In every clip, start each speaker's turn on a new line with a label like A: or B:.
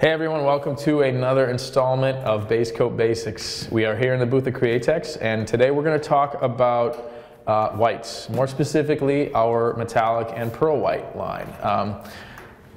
A: Hey everyone, welcome to another installment of Base Coat Basics. We are here in the booth of Createx, and today we're going to talk about uh, whites, more specifically our metallic and pearl white line. Um,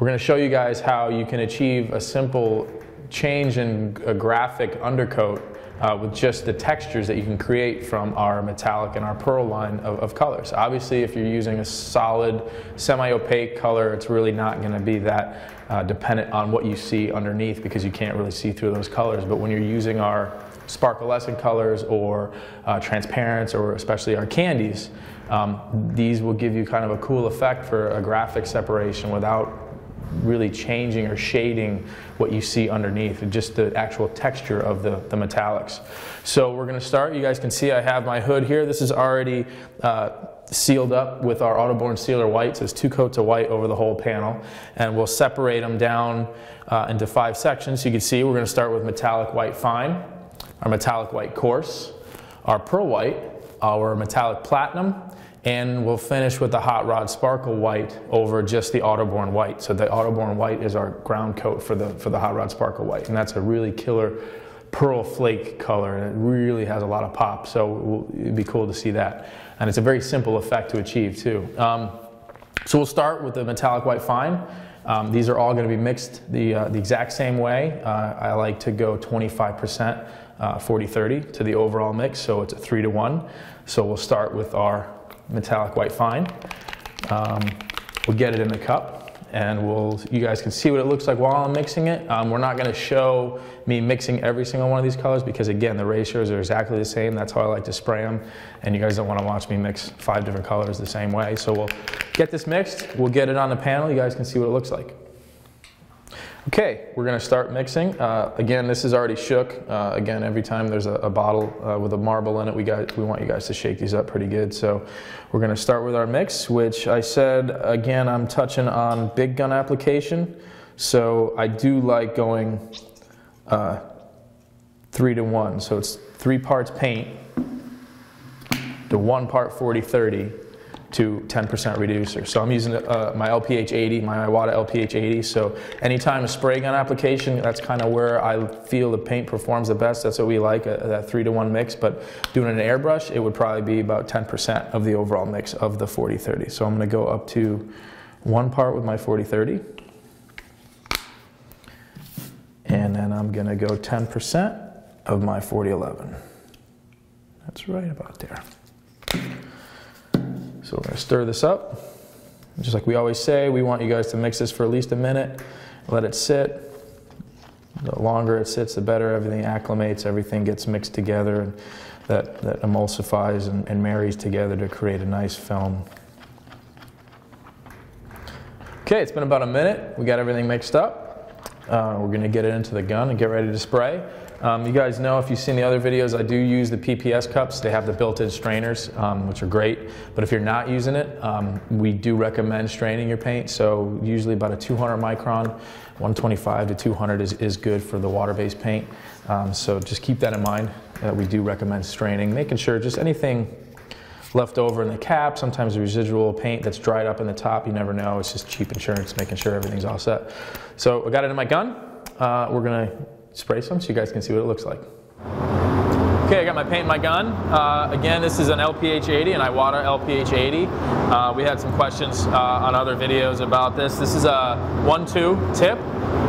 A: we're going to show you guys how you can achieve a simple change in a graphic undercoat uh, with just the textures that you can create from our metallic and our pearl line of, of colors. Obviously, if you're using a solid, semi-opaque color, it's really not going to be that uh, dependent on what you see underneath because you can't really see through those colors. But when you're using our sparklescent colors or uh, transparents or especially our candies, um, these will give you kind of a cool effect for a graphic separation without really changing or shading what you see underneath, just the actual texture of the, the metallics. So we're going to start. You guys can see I have my hood here. This is already uh, sealed up with our AutoBorne Sealer white. So it's two coats of white over the whole panel. And we'll separate them down uh, into five sections. You can see we're going to start with metallic white fine, our metallic white coarse, our pearl white, our metallic platinum, and we'll finish with the Hot Rod Sparkle White over just the AutoBorne White. So the AutoBorne White is our ground coat for the, for the Hot Rod Sparkle White. And that's a really killer pearl flake color and it really has a lot of pop. So it'd be cool to see that. And it's a very simple effect to achieve too. Um, so we'll start with the metallic white fine. Um, these are all going to be mixed the, uh, the exact same way. Uh, I like to go 25% 40-30 uh, to the overall mix, so it's a 3 to 1. So we'll start with our metallic white fine. Um, we'll get it in the cup and we'll, you guys can see what it looks like while I'm mixing it. Um, we're not gonna show me mixing every single one of these colors because again, the ratios are exactly the same. That's how I like to spray them. And you guys don't wanna watch me mix five different colors the same way. So we'll get this mixed, we'll get it on the panel. You guys can see what it looks like. Okay, we're going to start mixing. Uh, again, this is already shook. Uh, again, every time there's a, a bottle uh, with a marble in it, we, got, we want you guys to shake these up pretty good. So we're going to start with our mix, which I said, again, I'm touching on big gun application. So I do like going uh, three to one. So it's three parts paint to one part 40-30 to 10% reducer. So I'm using uh, my LPH 80, my Iwata LPH 80. So anytime a spray gun application, that's kind of where I feel the paint performs the best. That's what we like, uh, that three to one mix. But doing an airbrush, it would probably be about 10% of the overall mix of the 40-30. So I'm gonna go up to one part with my 40-30. And then I'm gonna go 10% of my 40-11. That's right about there. So we're gonna stir this up. Just like we always say, we want you guys to mix this for at least a minute, let it sit. The longer it sits, the better. Everything acclimates, everything gets mixed together, and that, that emulsifies and, and marries together to create a nice film. Okay, it's been about a minute. We got everything mixed up. Uh, we're gonna get it into the gun and get ready to spray. Um, you guys know if you've seen the other videos, I do use the PPS cups. They have the built-in strainers, um, which are great. But if you're not using it, um, we do recommend straining your paint. So usually about a 200 micron, 125 to 200 is, is good for the water-based paint. Um, so just keep that in mind. Uh, we do recommend straining, making sure just anything left over in the cap, sometimes residual paint that's dried up in the top, you never know. It's just cheap insurance, making sure everything's all set. So I got it in my gun. Uh, we're gonna spray some so you guys can see what it looks like. Okay, I got my paint in my gun. Uh, again, this is an LPH 80, an Iwata LPH 80. Uh, we had some questions uh, on other videos about this. This is a 1-2 tip,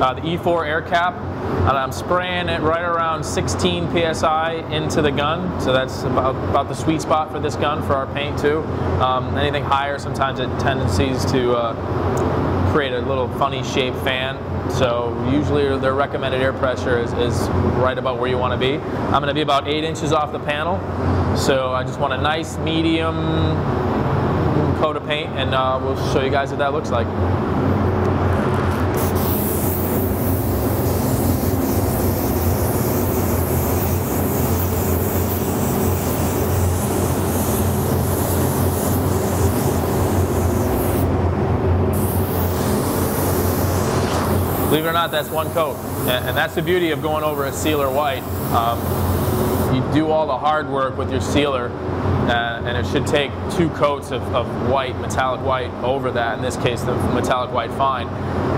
A: uh, the E4 air cap, and I'm spraying it right around 16 PSI into the gun. So that's about, about the sweet spot for this gun for our paint too. Um, anything higher, sometimes it tendencies to uh, create a little funny shaped fan. So usually their recommended air pressure is, is right about where you want to be. I'm going to be about 8 inches off the panel. So I just want a nice medium coat of paint and uh, we'll show you guys what that looks like. Believe it or not, that's one coat. And, that's the beauty of going over a sealer white. Um, you do all the hard work with your sealer uh, and it should take two coats of, of white, metallic white over that, in this case the metallic white fine.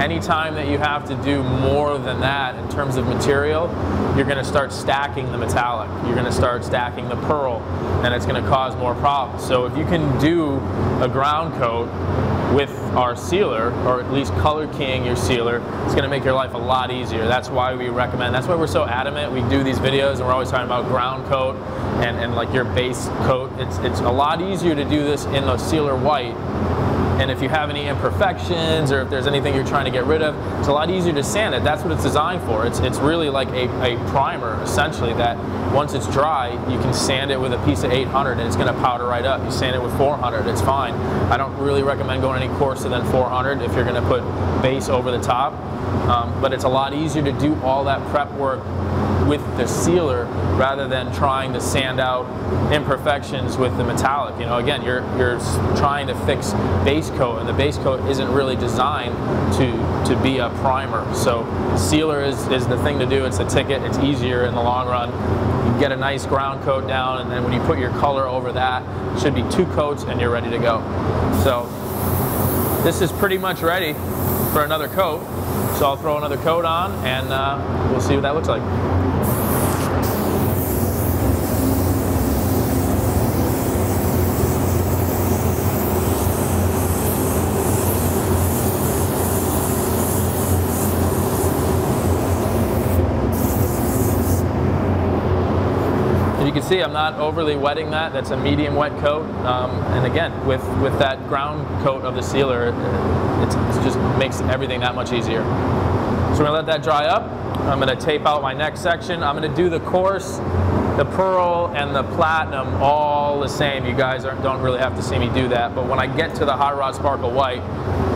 A: Anytime that you have to do more than that in terms of material, you're going to start stacking the metallic. You're going to start stacking the pearl, and it's going to cause more problems. So if you can do a ground coat with our sealer, or at least color keying your sealer, it's going to make your life a lot easier. That's why we recommend, that's why we're so adamant. We do these videos and we're always talking about ground coat and, and like your base coat. It's, it's a lot easier to do this in the sealer white and if you have any imperfections or if there's anything you're trying to get rid of, it's a lot easier to sand it. That's what it's designed for. It's, it's really like a, a primer, essentially, that once it's dry, you can sand it with a piece of 800 and it's going to powder right up. You sand it with 400, it's fine. I don't really recommend going any coarser than 400 if you're going to put base over the top. Um, but it's a lot easier to do all that prep work with the sealer rather than trying to sand out imperfections with the metallic. You know, again, you're you're trying to fix base coat, and the base coat isn't really designed to to be a primer. So sealer is is the thing to do. It's a ticket. It's easier in the long run. You get a nice ground coat down, and then when you put your color over that, it should be two coats, and you're ready to go. So this is pretty much ready for another coat. So I'll throw another coat on, and uh, we'll see what that looks like. See I'm not overly wetting that. That's a medium wet coat. Um, and again, with, with that ground coat of the sealer, it just makes everything that much easier. So we're gonna let that dry up. I'm gonna tape out my next section. I'm gonna do the coarse, the pearl, and the platinum all the same. You guys don't really have to see me do that. But when I get to the Hot Rod Sparkle White,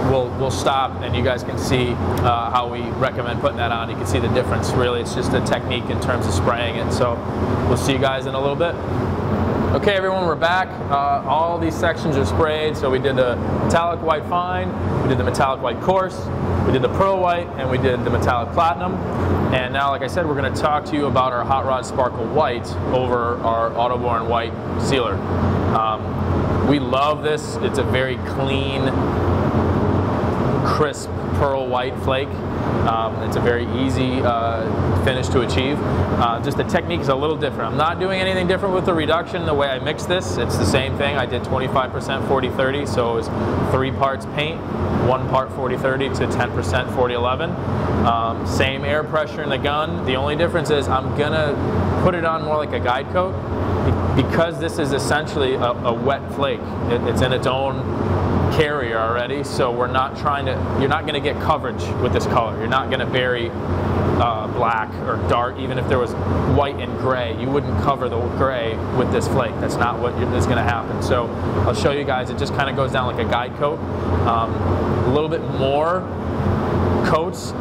A: we'll, we'll stop and you guys can see uh, how we recommend putting that on. You can see the difference really. It's just a technique in terms of spraying it. So we'll see you guys in a little bit. Okay everyone, we're back. Uh, all these sections are sprayed. So we did the metallic white fine, we did the metallic white coarse, we did the pearl white, and we did the metallic platinum. And now, like I said, we're gonna talk to you about our Hot Rod Sparkle White over our AutoBorne White sealer. Um, we love this. It's a very clean, crisp pearl white flake. Um, it's a very easy uh, finish to achieve. Uh, just the technique is a little different. I'm not doing anything different with the reduction the way I mix this. It's the same thing. I did 25% 40-30, so it was three parts paint, one part 40-30 to 10% 40-11. Um, same air pressure in the gun. The only difference is I'm gonna put it on more like a guide coat because this is essentially a, a wet flake. It, it's in its own carrier already, so we're not trying to, you're not going to get coverage with this color. You're not going to bury uh, black or dark, even if there was white and gray, you wouldn't cover the gray with this flake. That's not what is going to happen. So I'll show you guys, it just kind of goes down like a guide coat. Um, a little bit more coats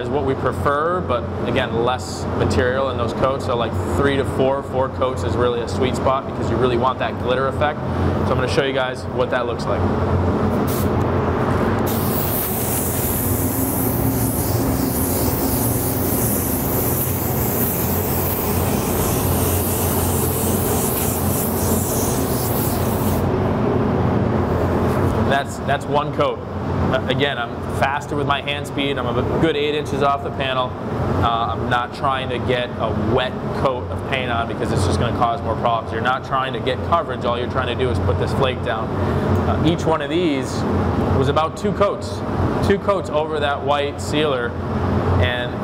A: is what we prefer, but again, less material in those coats. So like three to four, four coats is really a sweet spot because you really want that glitter effect. So I'm gonna show you guys what that looks like. That's, that's one coat. Again, I'm faster with my hand speed. I'm a good eight inches off the panel. Uh, I'm not trying to get a wet coat of paint on because it's just going to cause more problems. You're not trying to get coverage. All you're trying to do is put this flake down. Uh, each one of these was about two coats, two coats over that white sealer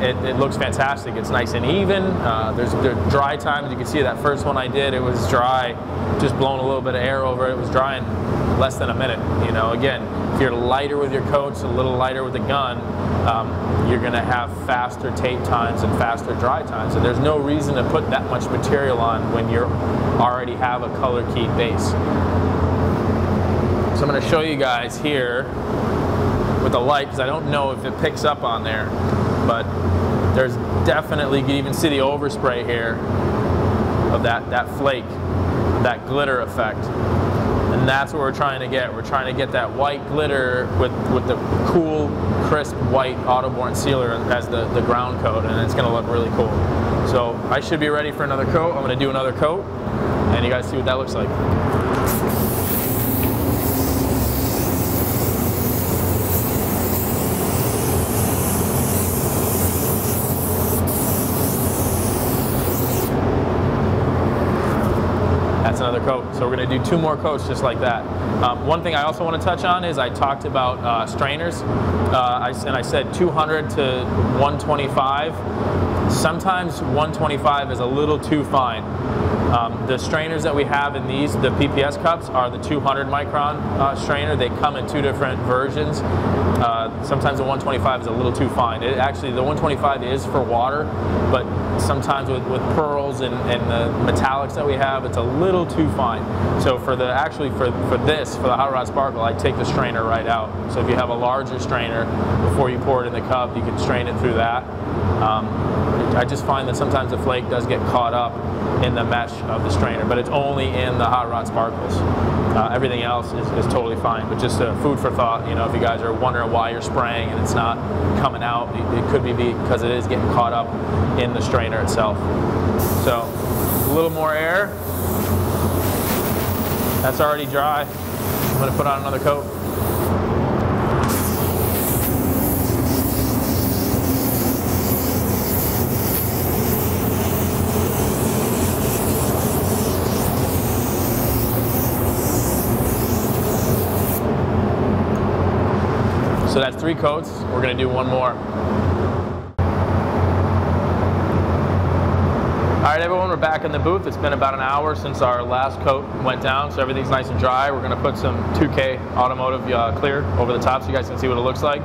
A: it, it, looks fantastic. It's nice and even. Uh, there's, there's dry times. You can see that first one I did, it was dry, just blowing a little bit of air over it. It was dry in less than a minute. You know, again, if you're lighter with your coats, a little lighter with the gun, um, you're going to have faster tape times and faster dry times. And there's no reason to put that much material on when you already have a color keyed base. So I'm going to show you guys here with the light because I don't know if it picks up on there, but there's definitely, you can even see the overspray here of that, that flake, that glitter effect. And that's what we're trying to get. We're trying to get that white glitter with, with the cool, crisp white AutoBorne sealer as the, the ground coat, and it's gonna look really cool. So I should be ready for another coat. I'm gonna do another coat. and you guys see what that looks like. Another coat. So we're going to do two more coats just like that. Um, one thing I also want to touch on is I talked about uh, strainers, uh, I, and I said 200 to 125. Sometimes 125 is a little too fine. Um, the strainers that we have in these, the PPS cups, are the 200 micron uh, strainer. They come in two different versions. Uh, sometimes the 125 is a little too fine. It actually, the 125 is for water, but sometimes with, with pearls and, and the metallics that we have, it's a little too fine. So for the actually for, for this, for the hot rod sparkle, I take the strainer right out. So if you have a larger strainer, before you pour it in the cup, you can strain it through that. Um, I just find that sometimes the flake does get caught up in the mesh of the strainer, but it's only in the hot rod sparkles. Uh, everything else is, is, totally fine, but just a food for thought. You know, if you guys are wondering why you're spraying and it's not coming out, it, it could be because it is getting caught up in the strainer itself. So a little more air. That's already dry. I'm to put on another coat. So that's three coats. We're going to do one more. All right, everyone, we're back in the booth. It's been about an hour since our last coat went down, so everything's nice and dry. We're going to put some 2K automotive uh, clear over the top so you guys can see what it looks like.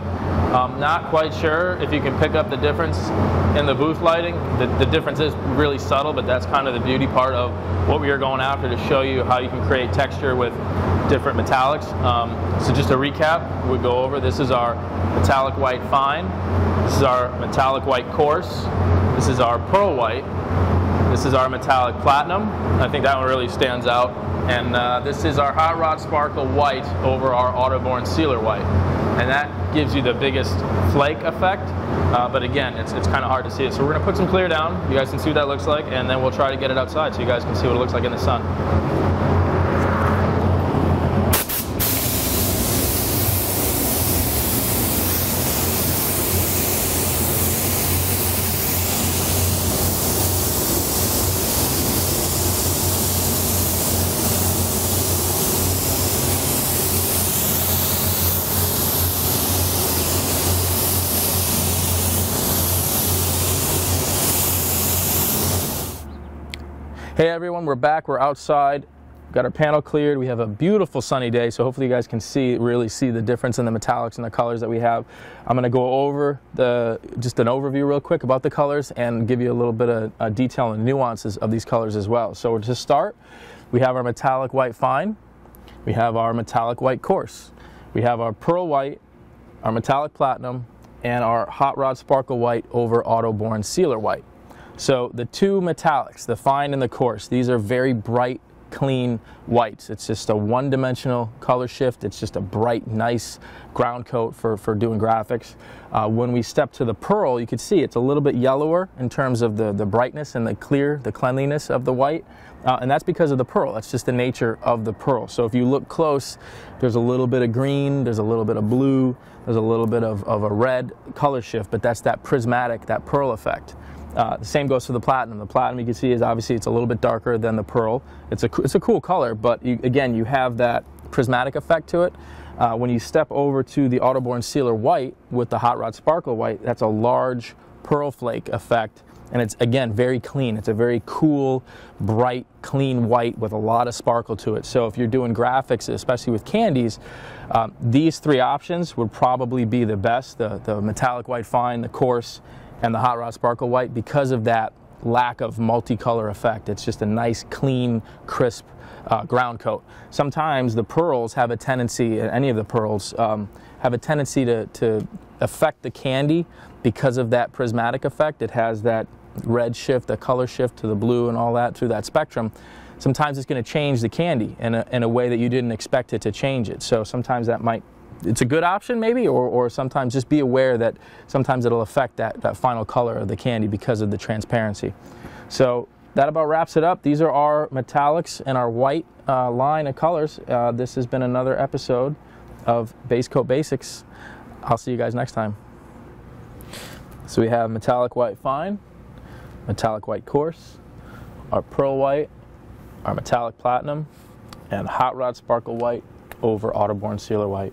A: Um, not quite sure if you can pick up the difference in the booth lighting. The, the difference is really subtle, but that's kind of the beauty part of what we are going after to show you how you can create texture with different metallics. Um, so just a recap, we go over, this is our metallic white fine, this is our metallic white coarse, this is our pearl white, this is our metallic platinum. I think that one really stands out. And uh, this is our hot rod sparkle white over our AutoBorne sealer white. And that gives you the biggest flake effect. Uh, but again, it's, it's kind of hard to see it. So we're gonna put some clear down. You guys can see what that looks like. And then we'll try to get it outside so you guys can see what it looks like in the sun. Hey everyone, we're back. We're outside. Got our panel cleared. We have a beautiful sunny day, so hopefully you guys can see, really see the difference in the metallics and the colors that we have. I'm going to go over the just an overview real quick about the colors and give you a little bit of uh, detail and nuances of these colors as well. So to start, we have our metallic white fine. We have our metallic white coarse. We have our pearl white, our metallic platinum, and our hot rod sparkle white over AutoBorne sealer white. So the two metallics, the fine and the coarse, these are very bright, clean whites. It's just a one-dimensional color shift. It's just a bright, nice ground coat for, for doing graphics. Uh, when we step to the pearl, you can see it's a little bit yellower in terms of the, the brightness and the clear, the cleanliness of the white. Uh, and that's because of the pearl. That's just the nature of the pearl. So if you look close, there's a little bit of green, there's a little bit of blue, there's a little bit of, of a red color shift, but that's that prismatic, that pearl effect. Uh, the same goes for the platinum. The platinum you can see is obviously it's a little bit darker than the pearl. It's a, it's a cool color, but you, again, you have that prismatic effect to it. Uh, when you step over to the AutoBorne Sealer White with the Hot Rod Sparkle White, that's a large pearl flake effect. And it's, again, very clean. It's a very cool, bright, clean white with a lot of sparkle to it. So if you're doing graphics, especially with candies, um, these three options would probably be the best. The, the metallic white fine, the coarse, and the Hot Rod Sparkle White because of that lack of multicolor effect. It's just a nice, clean, crisp uh, ground coat. Sometimes the pearls have a tendency, any of the pearls, um, have a tendency to, to affect the candy because of that prismatic effect. It has that red shift, the color shift to the blue and all that through that spectrum. Sometimes it's going to change the candy in a, in a way that you didn't expect it to change it. So sometimes that might it's a good option maybe or, or sometimes just be aware that sometimes it'll affect that, that final color of the candy because of the transparency. So that about wraps it up. These are our metallics and our white uh, line of colors. Uh, this has been another episode of Base Coat Basics. I'll see you guys next time. So we have metallic white fine, metallic white coarse, our pearl white, our metallic platinum, and hot rod sparkle white over AutoBorne sealer white.